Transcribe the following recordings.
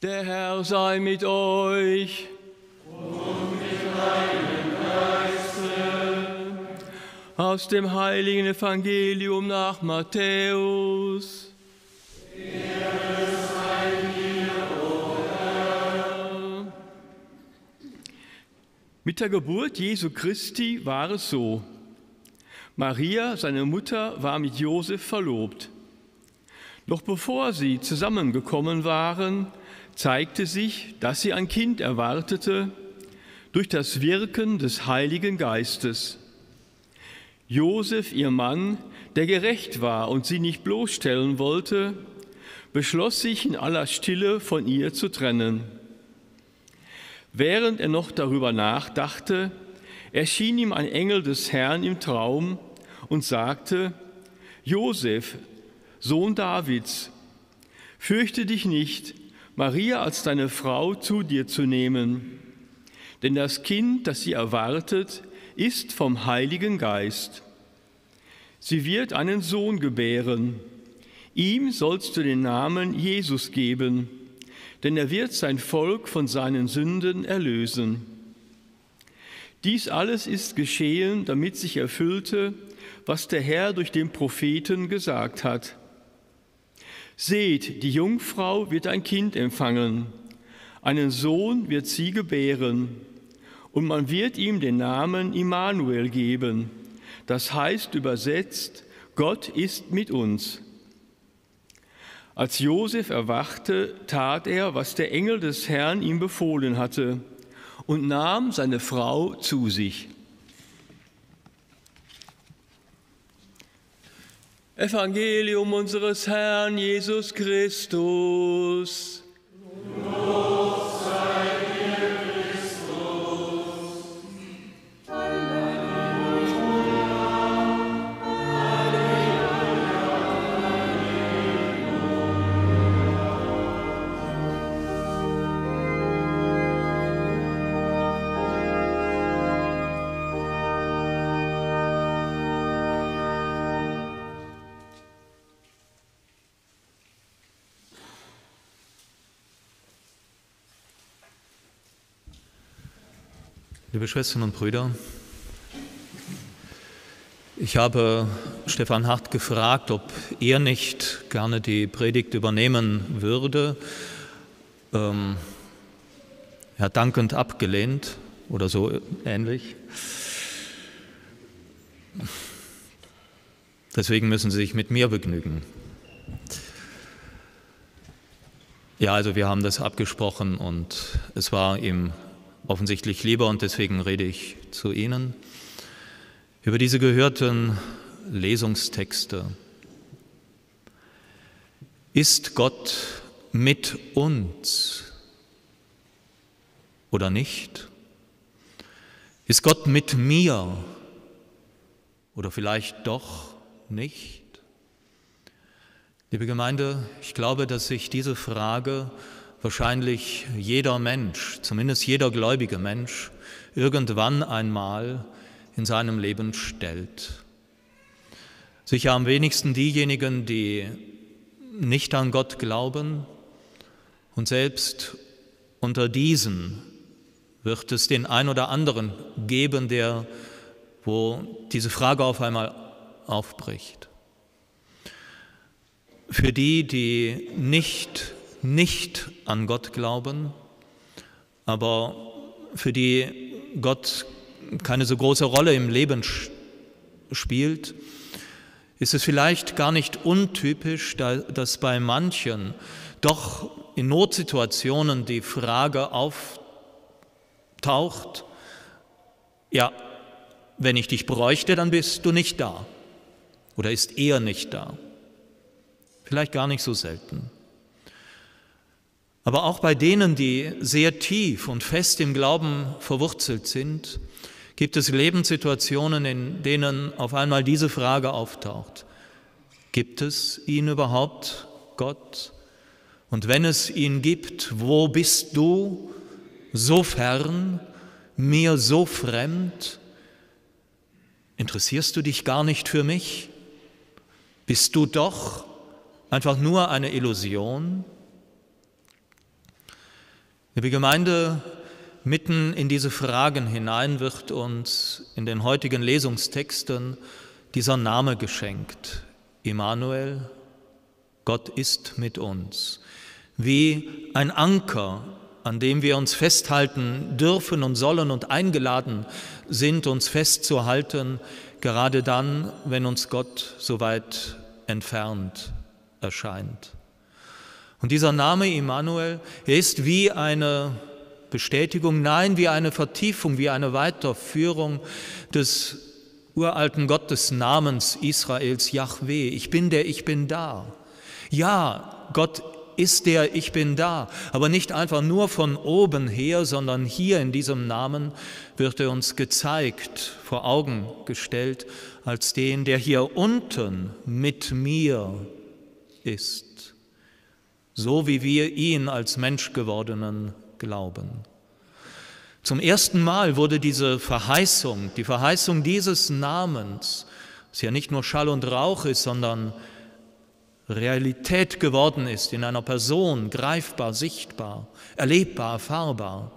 Der Herr sei mit euch. Und mit deinem Geiste. Aus dem heiligen Evangelium nach Matthäus. Dir. Mit der Geburt Jesu Christi war es so. Maria, seine Mutter, war mit Josef verlobt. Noch bevor sie zusammengekommen waren, zeigte sich, dass sie ein Kind erwartete durch das Wirken des Heiligen Geistes. Josef, ihr Mann, der gerecht war und sie nicht bloßstellen wollte, beschloss sich in aller Stille von ihr zu trennen. Während er noch darüber nachdachte, erschien ihm ein Engel des Herrn im Traum und sagte, Josef, Sohn Davids, fürchte dich nicht, Maria als deine Frau zu dir zu nehmen, denn das Kind, das sie erwartet, ist vom Heiligen Geist. Sie wird einen Sohn gebären. Ihm sollst du den Namen Jesus geben, denn er wird sein Volk von seinen Sünden erlösen. Dies alles ist geschehen, damit sich erfüllte, was der Herr durch den Propheten gesagt hat. Seht, die Jungfrau wird ein Kind empfangen, einen Sohn wird sie gebären, und man wird ihm den Namen Immanuel geben. Das heißt übersetzt, Gott ist mit uns. Als Josef erwachte, tat er, was der Engel des Herrn ihm befohlen hatte, und nahm seine Frau zu sich. Evangelium unseres Herrn Jesus Christus. Liebe Schwestern und Brüder, ich habe Stefan Hart gefragt, ob er nicht gerne die Predigt übernehmen würde. Ähm, er hat dankend abgelehnt oder so ähnlich. Deswegen müssen Sie sich mit mir begnügen. Ja, also wir haben das abgesprochen und es war ihm offensichtlich lieber und deswegen rede ich zu Ihnen über diese gehörten Lesungstexte. Ist Gott mit uns oder nicht? Ist Gott mit mir oder vielleicht doch nicht? Liebe Gemeinde, ich glaube, dass sich diese Frage wahrscheinlich jeder Mensch, zumindest jeder gläubige Mensch, irgendwann einmal in seinem Leben stellt. Sicher am wenigsten diejenigen, die nicht an Gott glauben und selbst unter diesen wird es den ein oder anderen geben, der, wo diese Frage auf einmal aufbricht. Für die, die nicht nicht an Gott glauben, aber für die Gott keine so große Rolle im Leben spielt, ist es vielleicht gar nicht untypisch, dass bei manchen doch in Notsituationen die Frage auftaucht, ja, wenn ich dich bräuchte, dann bist du nicht da oder ist er nicht da. Vielleicht gar nicht so selten. Aber auch bei denen, die sehr tief und fest im Glauben verwurzelt sind, gibt es Lebenssituationen, in denen auf einmal diese Frage auftaucht. Gibt es ihn überhaupt, Gott? Und wenn es ihn gibt, wo bist du so fern, mir so fremd? Interessierst du dich gar nicht für mich? Bist du doch einfach nur eine Illusion? Liebe Gemeinde, mitten in diese Fragen hinein wird uns in den heutigen Lesungstexten dieser Name geschenkt. Immanuel, Gott ist mit uns. Wie ein Anker, an dem wir uns festhalten dürfen und sollen und eingeladen sind, uns festzuhalten, gerade dann, wenn uns Gott so weit entfernt erscheint. Und dieser Name Immanuel, ist wie eine Bestätigung, nein, wie eine Vertiefung, wie eine Weiterführung des uralten Gottesnamens Israels Yahweh. Ich bin der, ich bin da. Ja, Gott ist der Ich bin da, aber nicht einfach nur von oben her, sondern hier in diesem Namen wird er uns gezeigt, vor Augen gestellt, als den, der hier unten mit mir ist, so wie wir ihn als Menschgewordenen glauben. Zum ersten Mal wurde diese Verheißung, die Verheißung dieses Namens, das ja nicht nur Schall und Rauch ist, sondern Realität geworden ist in einer Person, greifbar, sichtbar, erlebbar, erfahrbar.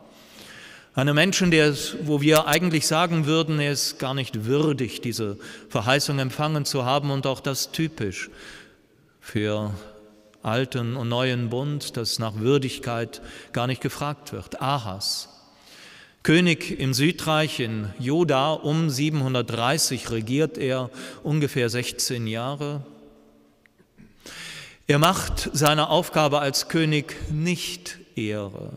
Einem Menschen, der, wo wir eigentlich sagen würden, er ist gar nicht würdig, diese Verheißung empfangen zu haben und auch das typisch für alten und neuen Bund, dass nach Würdigkeit gar nicht gefragt wird. Ahas, König im Südreich in Juda, um 730 regiert er ungefähr 16 Jahre. Er macht seiner Aufgabe als König nicht Ehre.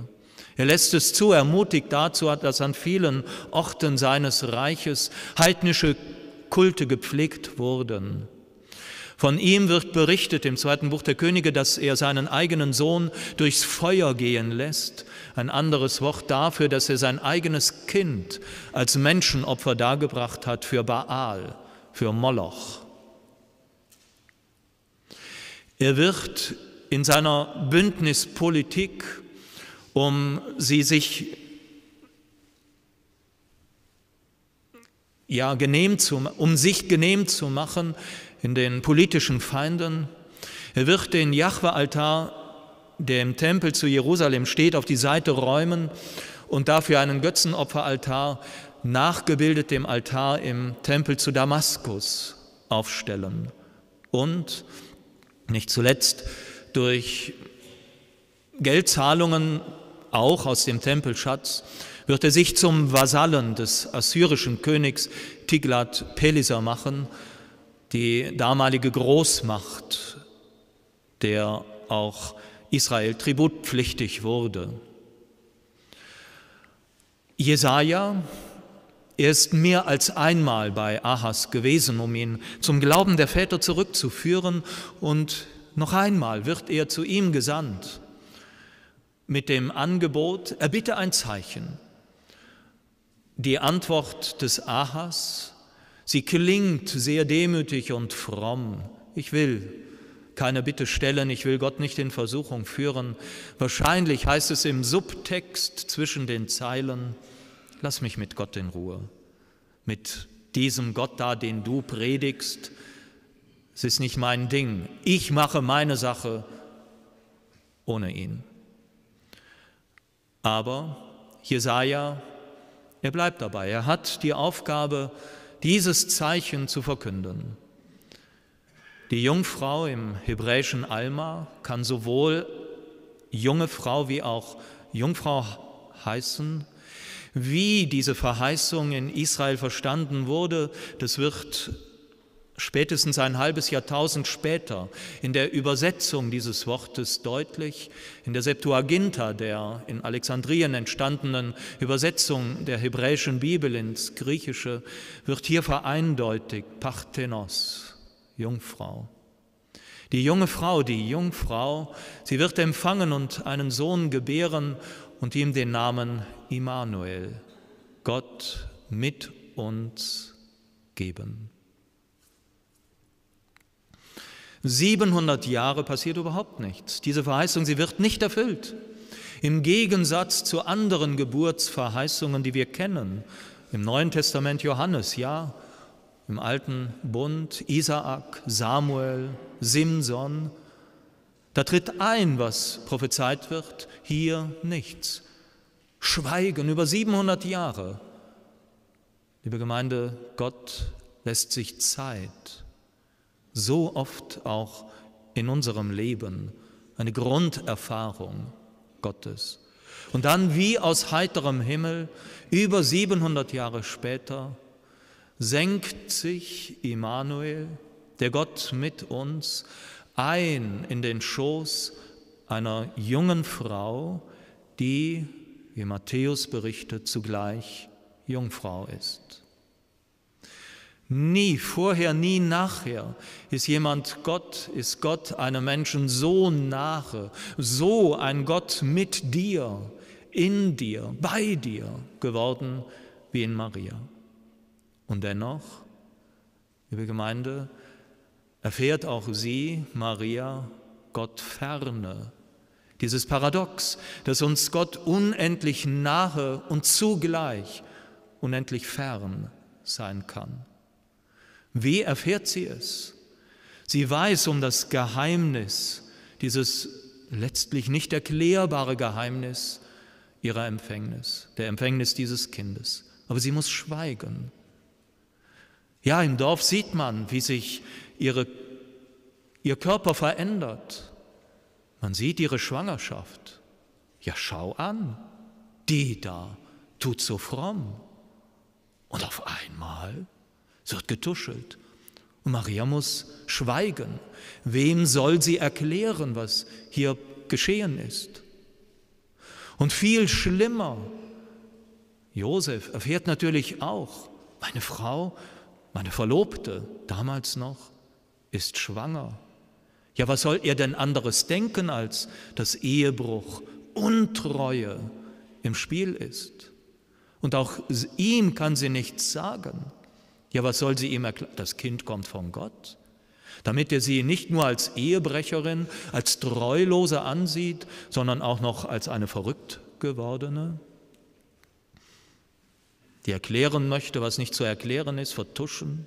Er lässt es zu, ermutigt dazu, dass an vielen Orten seines Reiches heidnische Kulte gepflegt wurden. Von ihm wird berichtet im zweiten Buch der Könige, dass er seinen eigenen Sohn durchs Feuer gehen lässt. Ein anderes Wort dafür, dass er sein eigenes Kind als Menschenopfer dargebracht hat für Baal, für Moloch. Er wird in seiner Bündnispolitik, um sie sich ja, genehm zu, um sich genehm zu machen in den politischen Feinden. Er wird den Jahwe-Altar, der im Tempel zu Jerusalem steht, auf die Seite räumen und dafür einen Götzenopferaltar, nachgebildet dem Altar im Tempel zu Damaskus, aufstellen. Und nicht zuletzt durch Geldzahlungen, auch aus dem Tempelschatz, wird er sich zum Vasallen des assyrischen Königs Tiglat-Pileser machen, die damalige Großmacht, der auch Israel tributpflichtig wurde. Jesaja, er ist mehr als einmal bei Ahas gewesen, um ihn zum Glauben der Väter zurückzuführen, und noch einmal wird er zu ihm gesandt mit dem Angebot, er bitte ein Zeichen. Die Antwort des Ahas, sie klingt sehr demütig und fromm. Ich will keine Bitte stellen, ich will Gott nicht in Versuchung führen. Wahrscheinlich heißt es im Subtext zwischen den Zeilen, Lass mich mit Gott in Ruhe, mit diesem Gott da, den du predigst. Es ist nicht mein Ding. Ich mache meine Sache ohne ihn. Aber Jesaja, er bleibt dabei. Er hat die Aufgabe, dieses Zeichen zu verkünden. Die Jungfrau im hebräischen Alma kann sowohl junge Frau wie auch Jungfrau heißen, wie diese Verheißung in Israel verstanden wurde, das wird spätestens ein halbes Jahrtausend später in der Übersetzung dieses Wortes deutlich, in der Septuaginta, der in Alexandrien entstandenen Übersetzung der hebräischen Bibel ins Griechische, wird hier vereindeutigt, Parthenos, Jungfrau. Die junge Frau, die Jungfrau, sie wird empfangen und einen Sohn gebären und ihm den Namen Immanuel, Gott mit uns geben. 700 Jahre passiert überhaupt nichts. Diese Verheißung, sie wird nicht erfüllt. Im Gegensatz zu anderen Geburtsverheißungen, die wir kennen. Im Neuen Testament Johannes, ja. Im Alten Bund Isaak, Samuel, Simson, da tritt ein, was prophezeit wird, hier nichts. Schweigen über 700 Jahre. Liebe Gemeinde, Gott lässt sich Zeit, so oft auch in unserem Leben, eine Grunderfahrung Gottes. Und dann wie aus heiterem Himmel, über 700 Jahre später, senkt sich Immanuel, der Gott mit uns, ein in den Schoß einer jungen Frau, die, wie Matthäus berichtet, zugleich Jungfrau ist. Nie vorher, nie nachher ist jemand Gott, ist Gott einem Menschen so nahe, so ein Gott mit dir, in dir, bei dir geworden wie in Maria. Und dennoch, liebe Gemeinde, erfährt auch sie, Maria, Gott ferne. Dieses Paradox, dass uns Gott unendlich nahe und zugleich unendlich fern sein kann. Wie erfährt sie es? Sie weiß um das Geheimnis, dieses letztlich nicht erklärbare Geheimnis ihrer Empfängnis, der Empfängnis dieses Kindes. Aber sie muss schweigen. Ja, im Dorf sieht man, wie sich ihre, ihr Körper verändert. Man sieht ihre Schwangerschaft. Ja, schau an, die da tut so fromm. Und auf einmal es wird getuschelt. Und Maria muss schweigen. Wem soll sie erklären, was hier geschehen ist? Und viel schlimmer, Josef erfährt natürlich auch, meine Frau, meine Verlobte, damals noch, ist schwanger. Ja, was soll er denn anderes denken, als dass Ehebruch, Untreue im Spiel ist? Und auch ihm kann sie nichts sagen. Ja, was soll sie ihm erklären? Das Kind kommt von Gott. Damit er sie nicht nur als Ehebrecherin, als Treulose ansieht, sondern auch noch als eine verrückt gewordene, die erklären möchte, was nicht zu erklären ist, vertuschen.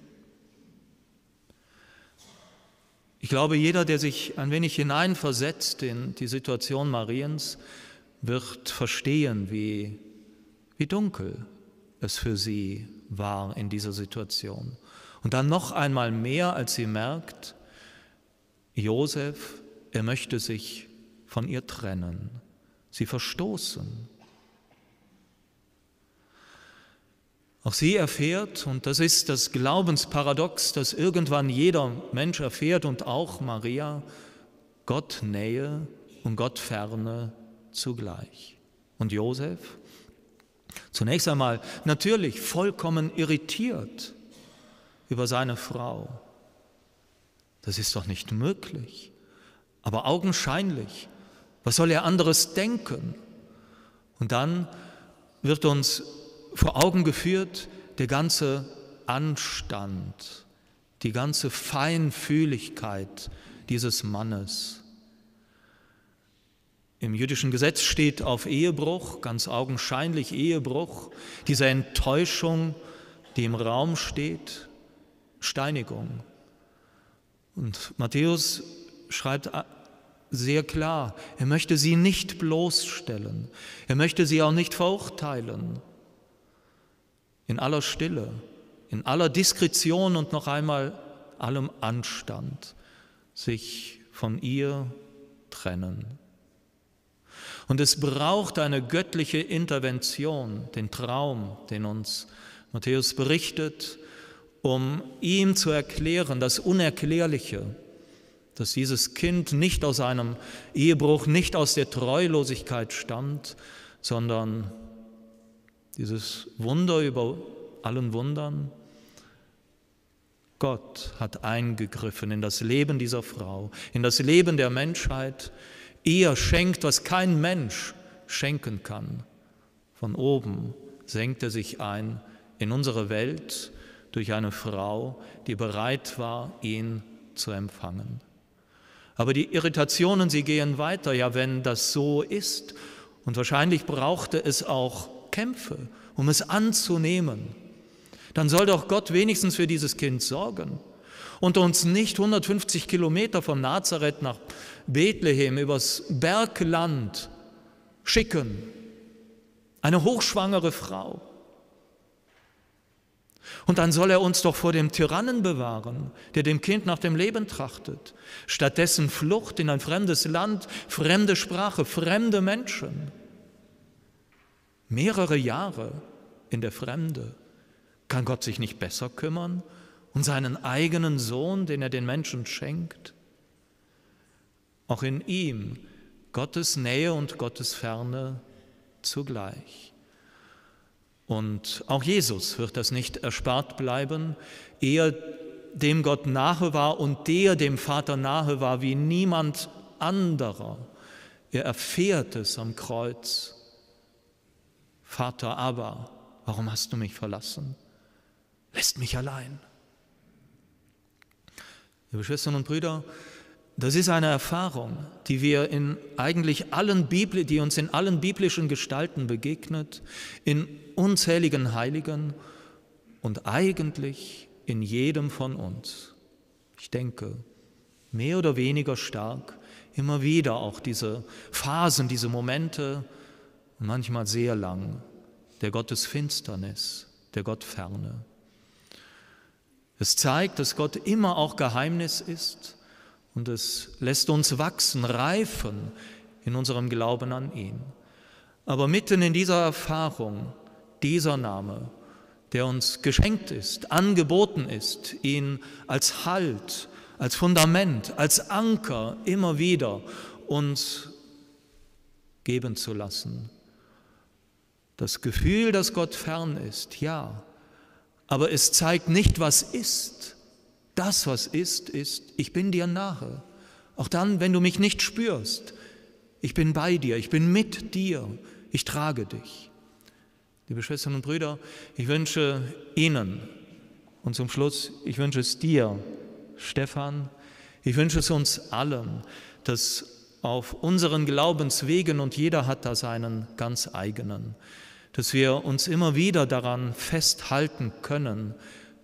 Ich glaube, jeder, der sich ein wenig hineinversetzt in die Situation Mariens, wird verstehen, wie, wie dunkel es für sie war in dieser Situation. Und dann noch einmal mehr, als sie merkt, Josef, er möchte sich von ihr trennen, sie verstoßen. Auch sie erfährt, und das ist das Glaubensparadox, das irgendwann jeder Mensch erfährt und auch Maria, Gott Nähe und Gott Ferne zugleich. Und Josef, Zunächst einmal natürlich vollkommen irritiert über seine Frau. Das ist doch nicht möglich. Aber augenscheinlich, was soll er anderes denken? Und dann wird uns vor Augen geführt der ganze Anstand, die ganze Feinfühligkeit dieses Mannes. Im jüdischen Gesetz steht auf Ehebruch, ganz augenscheinlich Ehebruch, diese Enttäuschung, die im Raum steht, Steinigung. Und Matthäus schreibt sehr klar, er möchte sie nicht bloßstellen, er möchte sie auch nicht verurteilen. In aller Stille, in aller Diskretion und noch einmal allem Anstand sich von ihr trennen. Und es braucht eine göttliche Intervention, den Traum, den uns Matthäus berichtet, um ihm zu erklären, das Unerklärliche, dass dieses Kind nicht aus einem Ehebruch, nicht aus der Treulosigkeit stammt, sondern dieses Wunder über allen Wundern. Gott hat eingegriffen in das Leben dieser Frau, in das Leben der Menschheit, er schenkt, was kein Mensch schenken kann. Von oben senkt er sich ein in unsere Welt durch eine Frau, die bereit war, ihn zu empfangen. Aber die Irritationen, sie gehen weiter, ja, wenn das so ist. Und wahrscheinlich brauchte es auch Kämpfe, um es anzunehmen. Dann soll doch Gott wenigstens für dieses Kind sorgen und uns nicht 150 Kilometer von Nazareth nach Bethlehem übers Bergland schicken. eine hochschwangere Frau. Und dann soll er uns doch vor dem Tyrannen bewahren, der dem Kind nach dem Leben trachtet. Stattdessen Flucht in ein fremdes Land, fremde Sprache, fremde Menschen. Mehrere Jahre in der Fremde. Kann Gott sich nicht besser kümmern und seinen eigenen Sohn, den er den Menschen schenkt? Auch in ihm Gottes Nähe und Gottes Ferne zugleich. Und auch Jesus wird das nicht erspart bleiben. Er, dem Gott nahe war und der dem Vater nahe war wie niemand anderer. Er erfährt es am Kreuz. Vater, aber, warum hast du mich verlassen? Lässt mich allein. Liebe Schwestern und Brüder, das ist eine Erfahrung, die wir in eigentlich allen Bibli die uns in allen biblischen Gestalten begegnet, in unzähligen Heiligen und eigentlich in jedem von uns. Ich denke, mehr oder weniger stark, immer wieder auch diese Phasen, diese Momente, manchmal sehr lang, der Gottes Finsternis, der Gottferne. Es zeigt, dass Gott immer auch Geheimnis ist und es lässt uns wachsen, reifen in unserem Glauben an ihn. Aber mitten in dieser Erfahrung, dieser Name, der uns geschenkt ist, angeboten ist, ihn als Halt, als Fundament, als Anker immer wieder uns geben zu lassen. Das Gefühl, dass Gott fern ist, ja, aber es zeigt nicht, was ist, das, was ist, ist, ich bin dir nahe. Auch dann, wenn du mich nicht spürst. Ich bin bei dir, ich bin mit dir, ich trage dich. Liebe Schwestern und Brüder, ich wünsche Ihnen und zum Schluss, ich wünsche es dir, Stefan, ich wünsche es uns allen, dass auf unseren Glaubenswegen, und jeder hat da seinen ganz eigenen, dass wir uns immer wieder daran festhalten können,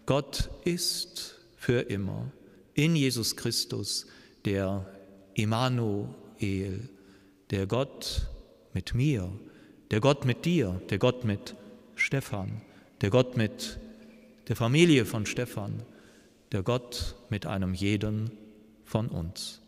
Gott ist für immer in Jesus Christus, der Immanuel, der Gott mit mir, der Gott mit dir, der Gott mit Stefan, der Gott mit der Familie von Stefan, der Gott mit einem jeden von uns.